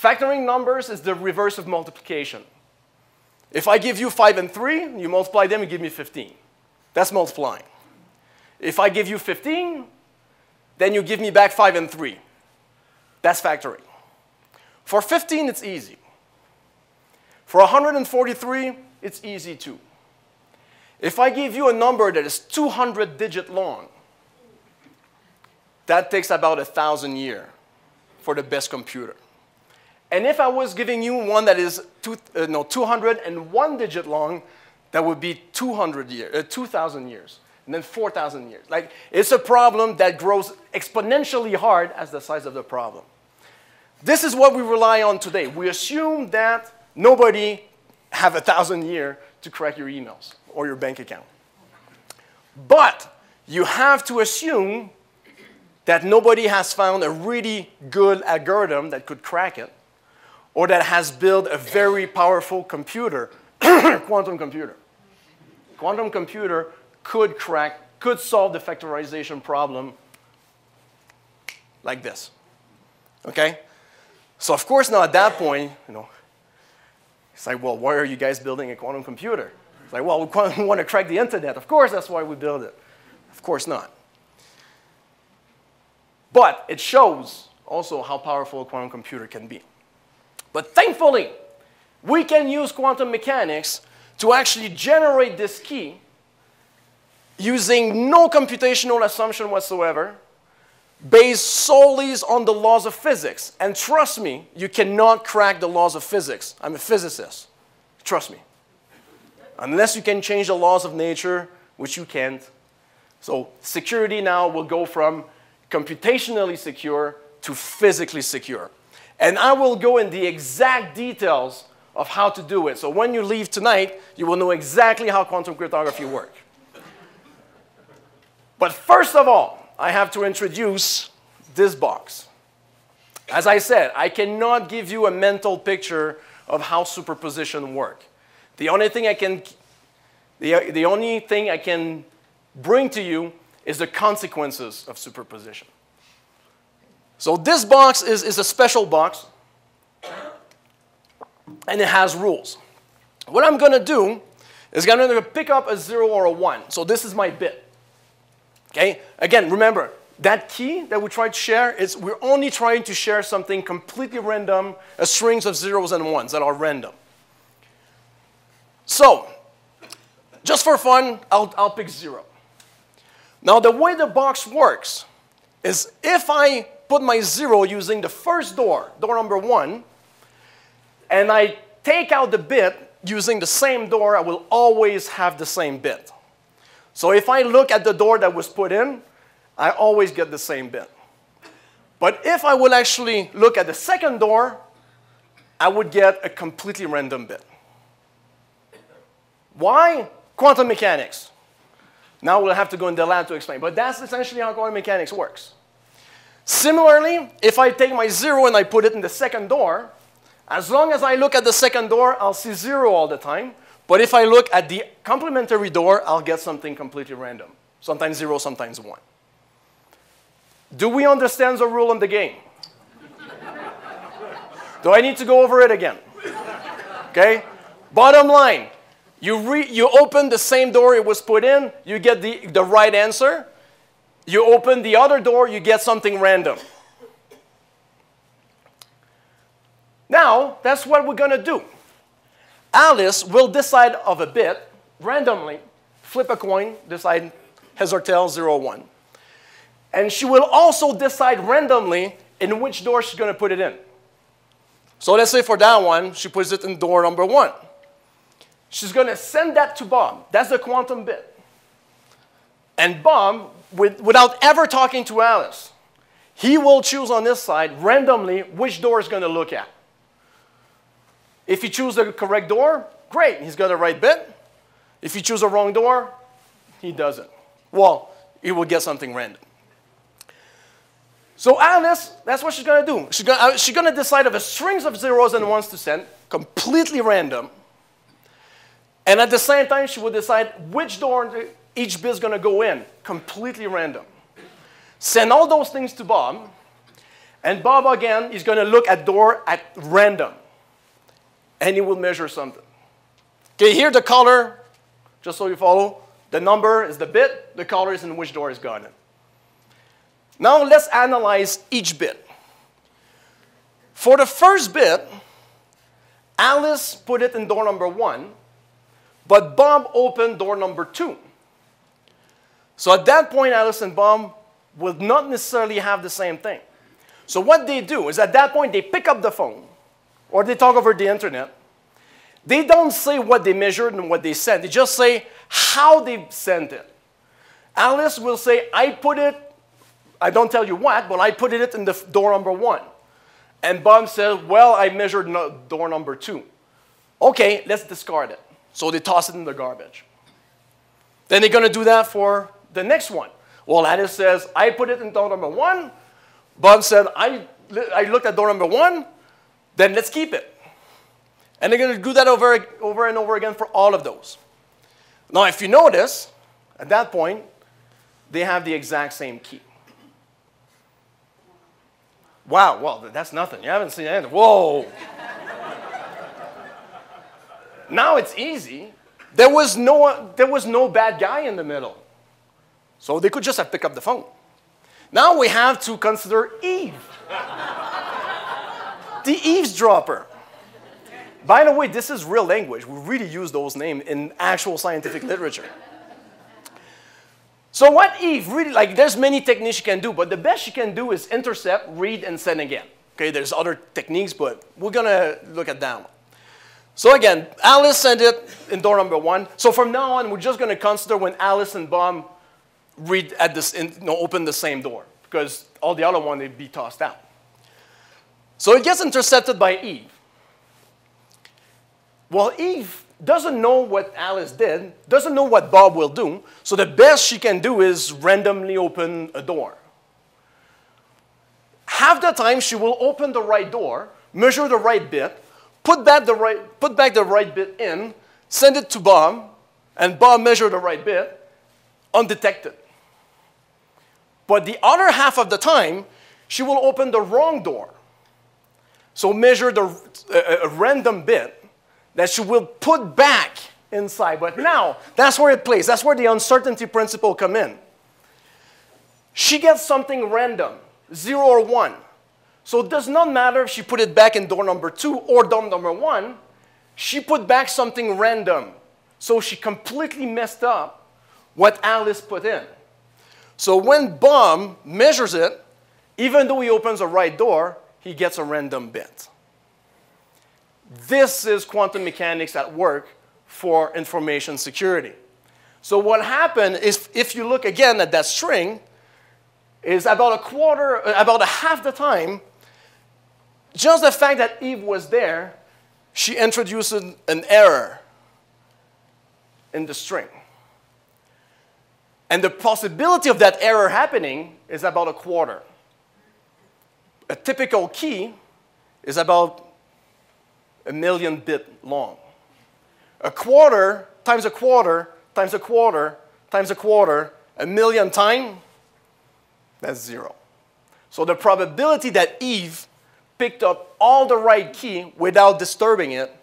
Factoring numbers is the reverse of multiplication. If I give you 5 and 3, you multiply them, you give me 15. That's multiplying. If I give you 15, then you give me back 5 and 3. That's factoring. For 15, it's easy. For 143, it's easy too. If I give you a number that is 200 digit long, that takes about a thousand years for the best computer. And if I was giving you one that is two, uh, no, 201 digit long, that would be 200 years, uh, 2,000 years, and then 4,000 years. Like, it's a problem that grows exponentially hard as the size of the problem. This is what we rely on today. We assume that nobody have a thousand year to crack your emails or your bank account. But you have to assume that nobody has found a really good algorithm that could crack it or that has built a very powerful computer, quantum computer. Quantum computer could crack, could solve the factorization problem like this. Okay? So of course now at that point, you know, it's like, well, why are you guys building a quantum computer? It's like, well, we want to crack the internet. Of course that's why we build it. Of course not. But it shows also how powerful a quantum computer can be. But thankfully, we can use quantum mechanics to actually generate this key using no computational assumption whatsoever, based solely on the laws of physics. And trust me, you cannot crack the laws of physics. I'm a physicist. Trust me. Unless you can change the laws of nature, which you can't. So security now will go from computationally secure to physically secure. And I will go in the exact details of how to do it. So when you leave tonight, you will know exactly how quantum cryptography works. But first of all, I have to introduce this box. As I said, I cannot give you a mental picture of how superposition work. The only thing I can, the, the only thing I can bring to you is the consequences of superposition. So this box is, is a special box, and it has rules. What I'm going to do is I'm going to pick up a 0 or a 1. So this is my bit. Okay? Again, remember, that key that we try to share is we're only trying to share something completely random, a strings of zeros and ones that are random. So, just for fun, I'll, I'll pick 0. Now, the way the box works is if I put my 0 using the first door, door number 1, and I take out the bit using the same door, I will always have the same bit. So if I look at the door that was put in, I always get the same bit. But if I will actually look at the second door, I would get a completely random bit. Why? Quantum mechanics. Now we'll have to go in the lab to explain, but that's essentially how quantum mechanics works. Similarly, if I take my zero and I put it in the second door, as long as I look at the second door, I'll see zero all the time. But if I look at the complementary door, I'll get something completely random. Sometimes zero, sometimes one. Do we understand the rule in the game? Do I need to go over it again? Okay? Bottom line, you, you open the same door it was put in, you get the, the right answer. You open the other door, you get something random. Now, that's what we're going to do. Alice will decide of a bit randomly, flip a coin, decide heads or tails, 0 1. And she will also decide randomly in which door she's going to put it in. So let's say for that one, she puts it in door number 1. She's going to send that to Bob. That's the quantum bit. And Bob, with, without ever talking to Alice, he will choose on this side randomly which door is going to look at. If he chooses the correct door, great, he's got the right bit. If he chooses the wrong door, he doesn't. Well, he will get something random. So Alice, that's what she's going to do. She's going uh, she's to decide of a strings of zeros and ones to send, completely random. And at the same time, she will decide which door each bit is going to go in, completely random. Send all those things to Bob, and Bob again is going to look at door at random and he will measure something. Okay, here the color, just so you follow, the number is the bit, the color is in which door is gone in. Now let's analyze each bit. For the first bit, Alice put it in door number one, but Bob opened door number two. So at that point, Alice and Bob will not necessarily have the same thing. So what they do is at that point, they pick up the phone, or they talk over the internet, they don't say what they measured and what they sent. They just say how they sent it. Alice will say, I put it, I don't tell you what, but I put it in the door number one. And Bob says, well, I measured no, door number two. Okay, let's discard it. So they toss it in the garbage. Then they're going to do that for the next one. Well, Alice says, I put it in door number one. Bob said, I, I looked at door number one. Then let's keep it. And they're going to do that over, over and over again for all of those. Now, if you notice, at that point, they have the exact same key. Wow, well, that's nothing. You haven't seen anything. Whoa. now it's easy. There was, no, there was no bad guy in the middle. So they could just have picked up the phone. Now we have to consider Eve, the eavesdropper. By the way, this is real language. We really use those names in actual scientific literature. So what Eve really, like there's many techniques you can do, but the best you can do is intercept, read, and send again. Okay, there's other techniques, but we're gonna look at that one. So again, Alice sent it in door number one. So from now on, we're just gonna consider when Alice and Bob read at this, in, you know, open the same door, because all the other one, they'd be tossed out. So it gets intercepted by Eve. Well, Eve doesn't know what Alice did, doesn't know what Bob will do, so the best she can do is randomly open a door. Half the time, she will open the right door, measure the right bit, put back the right, put back the right bit in, send it to Bob, and Bob measure the right bit, undetected. But the other half of the time, she will open the wrong door. So measure the, a, a random bit that she will put back inside. But now, that's where it plays. That's where the uncertainty principle come in. She gets something random, zero or one. So it does not matter if she put it back in door number two or door number one. She put back something random. So she completely messed up what Alice put in. So when Bob measures it, even though he opens a right door, he gets a random bit. This is quantum mechanics at work for information security. So what happened is, if you look again at that string, is about a quarter, uh, about a half the time, just the fact that Eve was there, she introduced an error in the string. And the possibility of that error happening is about a quarter. A typical key is about a million bit long. A quarter times a quarter times a quarter times a quarter, a million times, that's zero. So the probability that Eve picked up all the right key without disturbing it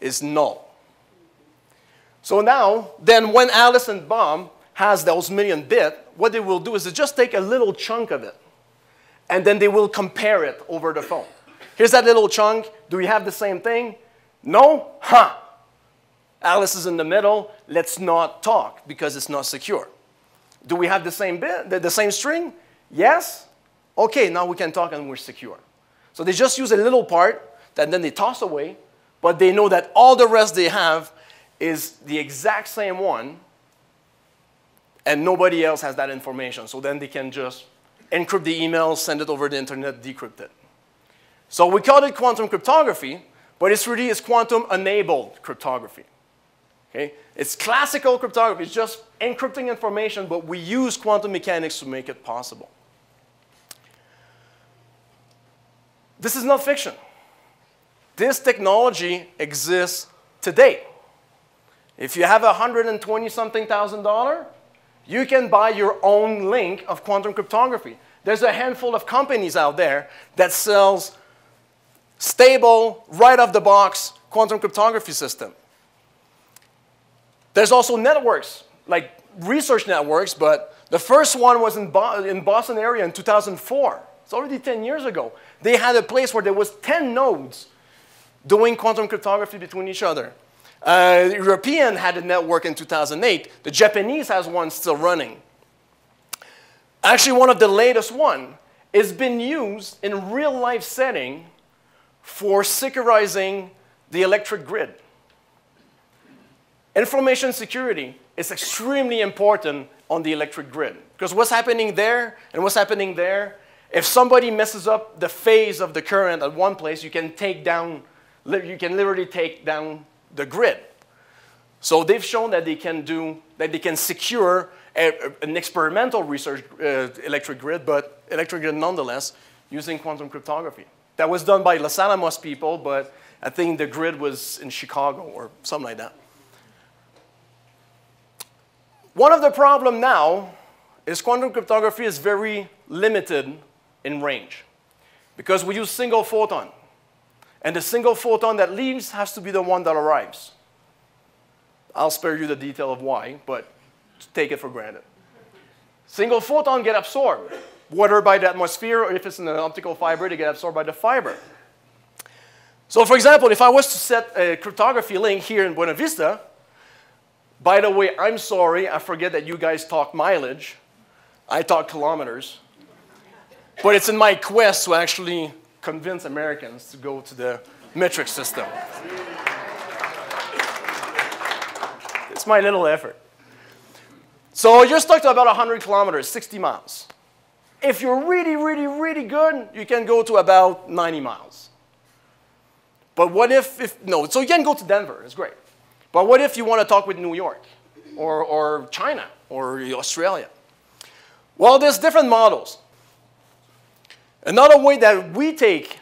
is null. So now, then when Alice and Bob has those million bit, what they will do is they just take a little chunk of it, and then they will compare it over the phone. Here's that little chunk. Do we have the same thing? No? Huh. Alice is in the middle. Let's not talk because it's not secure. Do we have the same bit, the, the same string? Yes? Okay, now we can talk and we're secure. So they just use a little part that then they toss away, but they know that all the rest they have is the exact same one, and nobody else has that information. So then they can just encrypt the email, send it over the internet, decrypt it. So we call it quantum cryptography, but it's really it's quantum-enabled cryptography. Okay? It's classical cryptography. It's just encrypting information, but we use quantum mechanics to make it possible. This is not fiction. This technology exists today. If you have a 120 something thousand dollar, you can buy your own link of quantum cryptography. There's a handful of companies out there that sells stable, right off the box quantum cryptography system. There's also networks, like research networks, but the first one was in, Bo in Boston area in 2004. It's already 10 years ago. They had a place where there was 10 nodes doing quantum cryptography between each other. Uh, European had a network in 2008. The Japanese has one still running. Actually, one of the latest one has been used in real life setting for securizing the electric grid. Information security is extremely important on the electric grid because what's happening there and what's happening there if somebody messes up the phase of the current at one place, you can take down, you can literally take down the grid. So they've shown that they can do, that they can secure a, an experimental research uh, electric grid, but electric grid nonetheless, using quantum cryptography. That was done by Los Alamos people, but I think the grid was in Chicago or something like that. One of the problem now is quantum cryptography is very limited in range because we use single photon. And the single photon that leaves has to be the one that arrives. I'll spare you the detail of why, but take it for granted. Single photon get absorbed, whether by the atmosphere or if it's in an optical fiber, they get absorbed by the fiber. So for example, if I was to set a cryptography link here in Buena Vista, by the way, I'm sorry, I forget that you guys talk mileage. I talk kilometers. But it's in my quest to actually convince Americans to go to the metric system. It's my little effort. So you're stuck to about 100 kilometers, 60 miles. If you're really, really, really good, you can go to about 90 miles. But what if, if no, so you can go to Denver, it's great. But what if you want to talk with New York or, or China or Australia? Well, there's different models. Another way that we take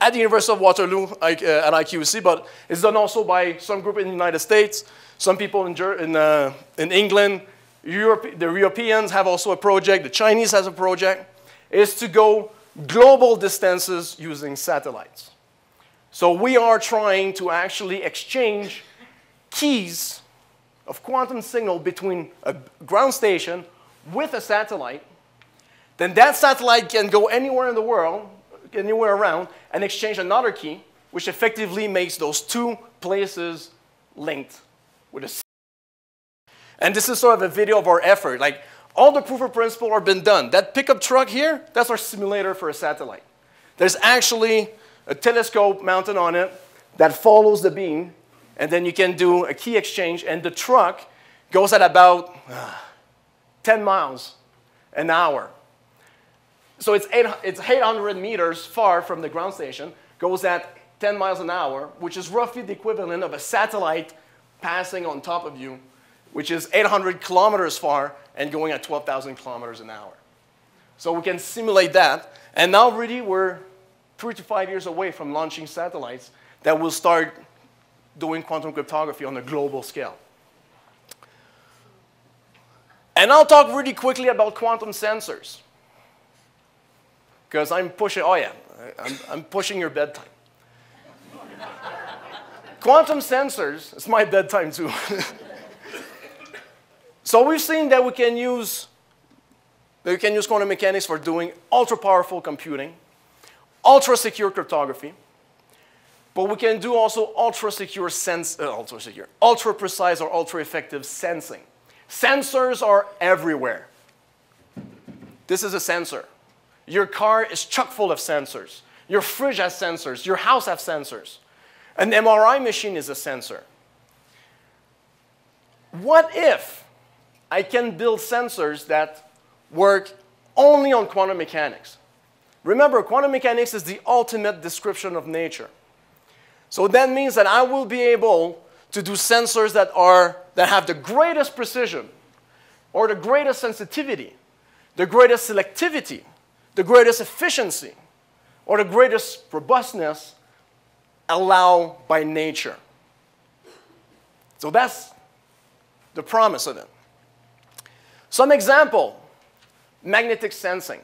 at the University of Waterloo uh, at IQC, but it's done also by some group in the United States, some people in, in, uh, in England, Europe, the Europeans have also a project, the Chinese has a project, is to go global distances using satellites. So we are trying to actually exchange keys of quantum signal between a ground station with a satellite. Then that satellite can go anywhere in the world, anywhere around, and exchange another key, which effectively makes those two places linked with a and this is sort of a video of our effort. Like all the proof of principle are been done. That pickup truck here, that's our simulator for a satellite. There's actually a telescope mounted on it that follows the beam, and then you can do a key exchange, and the truck goes at about uh, 10 miles an hour. So it's, eight, it's 800 meters far from the ground station, goes at 10 miles an hour, which is roughly the equivalent of a satellite passing on top of you, which is 800 kilometers far and going at 12,000 kilometers an hour. So we can simulate that. And now really we're three to five years away from launching satellites that will start doing quantum cryptography on a global scale. And I'll talk really quickly about quantum sensors. Because I'm pushing, oh yeah, I'm, I'm pushing your bedtime. quantum sensors, it's my bedtime too. so we've seen that we can use that we can use quantum mechanics for doing ultra powerful computing, ultra secure cryptography, but we can do also ultra secure sense, uh, ultra secure, ultra precise or ultra effective sensing. Sensors are everywhere. This is a sensor. Your car is chock full of sensors. Your fridge has sensors. Your house has sensors. An MRI machine is a sensor. What if I can build sensors that work only on quantum mechanics? Remember, quantum mechanics is the ultimate description of nature. So that means that I will be able to do sensors that, are, that have the greatest precision or the greatest sensitivity, the greatest selectivity, the greatest efficiency, or the greatest robustness allow by nature. So that's the promise of it. Some example, magnetic sensing.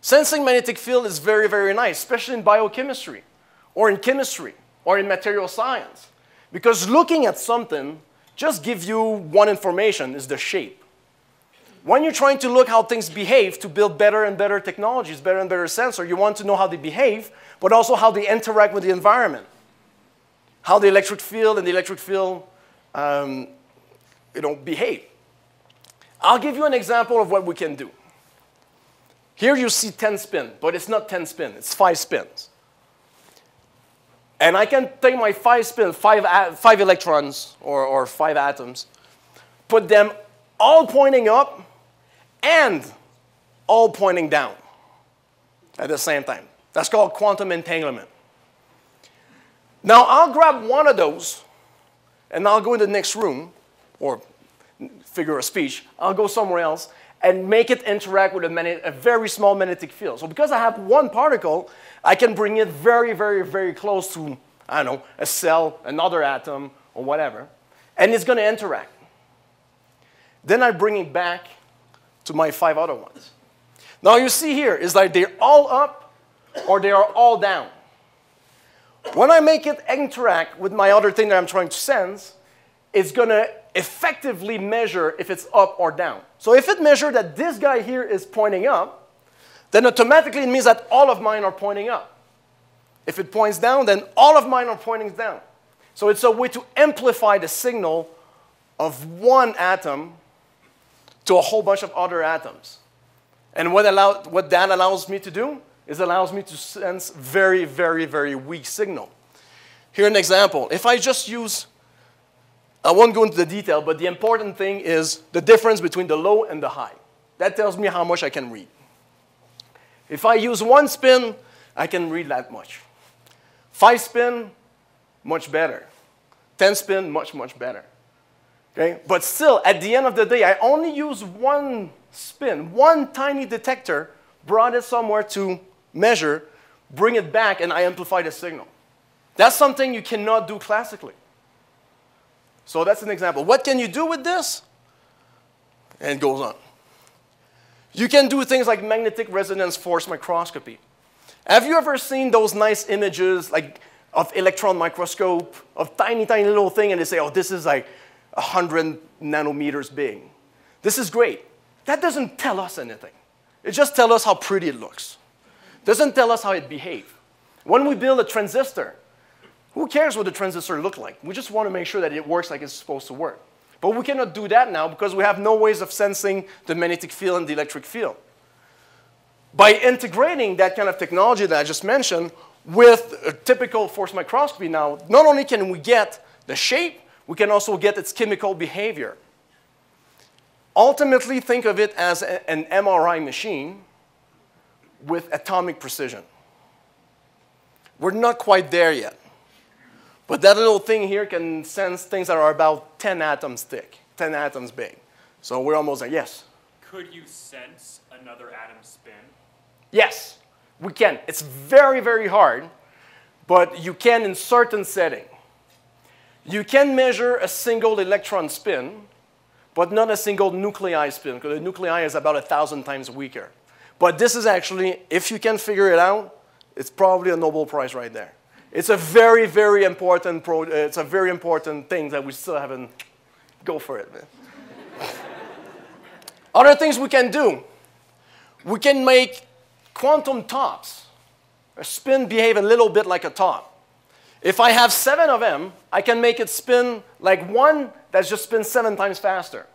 Sensing magnetic field is very, very nice, especially in biochemistry, or in chemistry, or in material science. Because looking at something just gives you one information, is the shape. When you're trying to look how things behave to build better and better technologies, better and better sensor, you want to know how they behave, but also how they interact with the environment. How the electric field and the electric field um, you know, behave. I'll give you an example of what we can do. Here you see 10 spin, but it's not 10 spin, it's 5 spins. And I can take my 5 spin, 5, five electrons or, or 5 atoms, put them all pointing up and all pointing down at the same time. That's called quantum entanglement. Now I'll grab one of those and I'll go in the next room or figure of speech, I'll go somewhere else and make it interact with a, a, very small magnetic field. So because I have one particle, I can bring it very, very, very close to, I don't know, a cell, another atom, or whatever, and it's going to interact. Then I bring it back to my five other ones. Now you see here is like they're all up or they are all down. When I make it interact with my other thing that I'm trying to sense, it's going to effectively measure if it's up or down. So if it measures that this guy here is pointing up, then automatically it means that all of mine are pointing up. If it points down, then all of mine are pointing down. So it's a way to amplify the signal of one atom to a whole bunch of other atoms. And what, allow, what that allows me to do is allows me to sense very, very, very weak signal. Here an example. If I just use, I won't go into the detail, but the important thing is the difference between the low and the high. That tells me how much I can read. If I use one spin, I can read that much. Five spin, much better. 10 spin, much, much better. Okay? But still, at the end of the day, I only use one spin, one tiny detector, brought it somewhere to measure, bring it back, and I amplify the signal. That's something you cannot do classically. So that's an example. What can you do with this? And it goes on. You can do things like magnetic resonance force microscopy. Have you ever seen those nice images like of electron microscope, of tiny, tiny little thing, and they say, oh, this is like 100 nanometers big. This is great. That doesn't tell us anything. It just tells us how pretty it looks. Doesn't tell us how it behaves. When we build a transistor, who cares what the transistor looks like? We just want to make sure that it works like it's supposed to work. But we cannot do that now because we have no ways of sensing the magnetic field and the electric field. By integrating that kind of technology that I just mentioned with a typical force microscopy now, not only can we get the shape, we can also get its chemical behavior. Ultimately, think of it as a, an MRI machine with atomic precision. We're not quite there yet. But that little thing here can sense things that are about 10 atoms thick, 10 atoms big. So we're almost there. Yes? Could you sense another atom spin? Yes, we can. It's very, very hard, but you can in certain setting. You can measure a single electron spin, but not a single nuclei spin, because the nuclei is about a thousand times weaker. But this is actually, if you can figure it out, it's probably a Nobel Prize right there. It's a very, very important, pro, uh, it's a very important thing that we still haven't, go for it, man. Other things we can do. We can make quantum tops. A spin behave a little bit like a top. If I have seven of them, I can make it spin like one that's just spins seven times faster.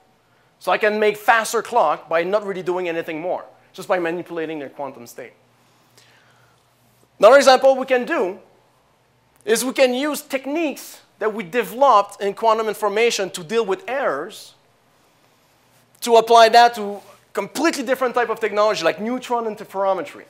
So I can make faster clock by not really doing anything more, just by manipulating their quantum state. Another example we can do is we can use techniques that we developed in quantum information to deal with errors to apply that to completely different type of technology like neutron interferometry.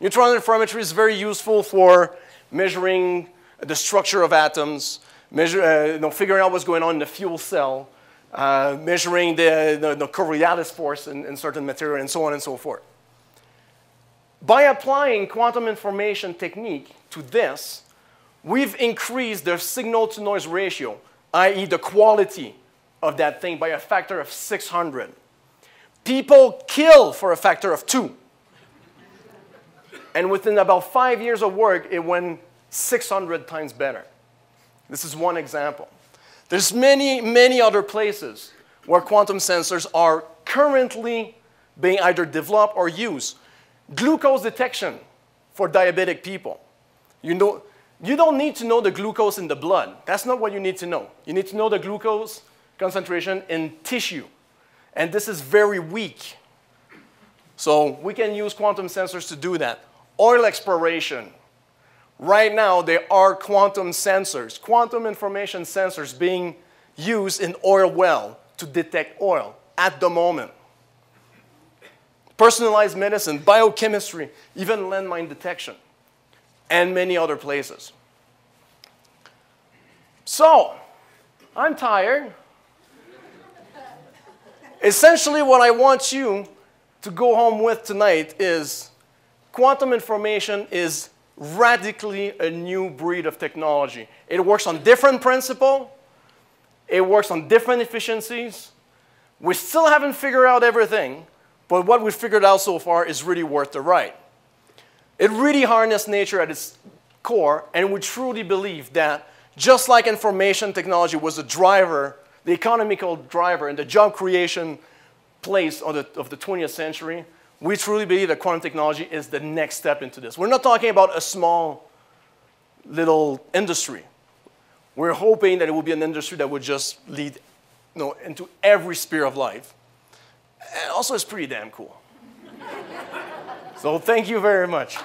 Neutron interferometry is very useful for measuring the structure of atoms, measure, uh, you know, figuring out what's going on in the fuel cell, uh, measuring the, the, the Coriolis force in, in certain material, and so on and so forth. By applying quantum information technique to this, we've increased the signal-to-noise ratio, i.e. the quality of that thing by a factor of 600. People kill for a factor of two. And within about five years of work, it went 600 times better. This is one example. There's many, many other places where quantum sensors are currently being either developed or used. Glucose detection for diabetic people. You, know, you don't need to know the glucose in the blood. That's not what you need to know. You need to know the glucose concentration in tissue. And this is very weak. So we can use quantum sensors to do that. Oil exploration. Right now, there are quantum sensors, quantum information sensors being used in oil well to detect oil at the moment. Personalized medicine, biochemistry, even landmine detection, and many other places. So, I'm tired. Essentially, what I want you to go home with tonight is quantum information is radically a new breed of technology. It works on different principle. It works on different efficiencies. We still haven't figured out everything, but what we've figured out so far is really worth the ride. It really harnesses nature at its core, and we truly believe that just like information technology was the driver, the economical driver, and the job creation place of the, of the 20th century, we truly believe that quantum technology is the next step into this. We're not talking about a small little industry. We're hoping that it will be an industry that would just lead you know, into every sphere of life. And also, it's pretty damn cool. so, thank you very much.